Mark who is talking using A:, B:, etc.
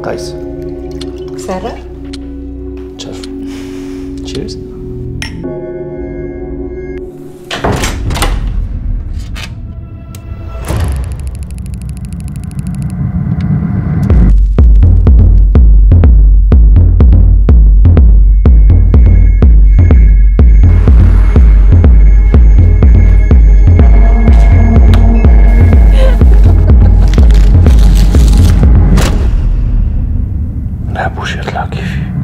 A: Guys.
B: Sarah.
A: Jeff, Cheers. يلعب واش يطلع كيفي